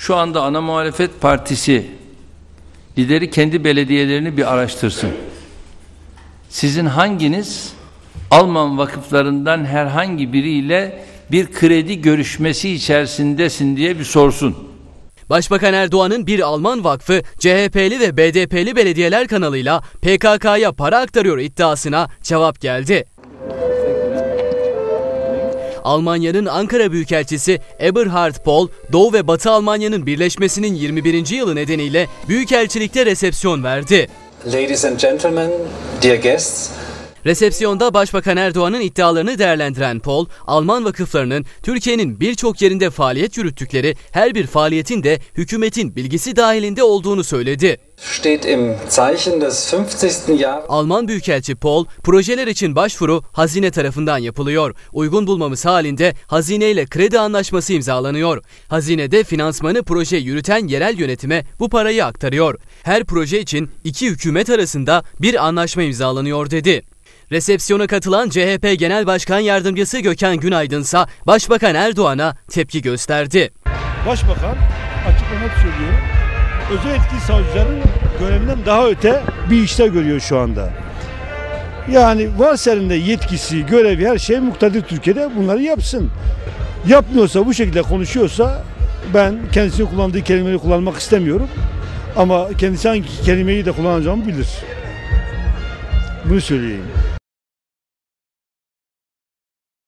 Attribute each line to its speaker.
Speaker 1: Şu anda ana muhalefet partisi lideri kendi belediyelerini bir araştırsın. Sizin hanginiz Alman vakıflarından herhangi biriyle bir kredi görüşmesi içerisindesin diye bir sorsun.
Speaker 2: Başbakan Erdoğan'ın bir Alman vakfı CHP'li ve BDP'li belediyeler kanalıyla PKK'ya para aktarıyor iddiasına cevap geldi. Almanya'nın Ankara Büyükelçisi Eberhard Pohl, Doğu ve Batı Almanya'nın birleşmesinin 21. yılı nedeniyle Büyükelçilikte resepsiyon verdi.
Speaker 3: Ladies and gentlemen, dear guests,
Speaker 2: Resepsiyonda Başbakan Erdoğan'ın iddialarını değerlendiren Pol, Alman vakıflarının Türkiye'nin birçok yerinde faaliyet yürüttükleri her bir faaliyetin de hükümetin bilgisi dahilinde olduğunu söyledi.
Speaker 3: steht im Zeichen des 50. Jahres.
Speaker 2: Alman Büyükelçi Pol, projeler için başvuru hazine tarafından yapılıyor. Uygun bulmamız halinde hazine ile kredi anlaşması imzalanıyor. Hazinede finansmanı proje yürüten yerel yönetime bu parayı aktarıyor. Her proje için iki hükümet arasında bir anlaşma imzalanıyor dedi. Resepsiyona katılan CHP Genel Başkan Yardımcısı Gökhan Günaydın ise Başbakan Erdoğan'a tepki gösterdi.
Speaker 4: Başbakan açık ve net söylüyorum. Özel etki savcıların görevinden daha öte bir işte görüyor şu anda. Yani varsa elinde yetkisi, görevi, her şey muktedir Türkiye'de bunları yapsın. Yapmıyorsa, bu şekilde konuşuyorsa ben kendisinin kullandığı kelimeleri kullanmak istemiyorum. Ama kendisi hangi kelimeyi de kullanacağımı bilir. Bunu söyleyeyim.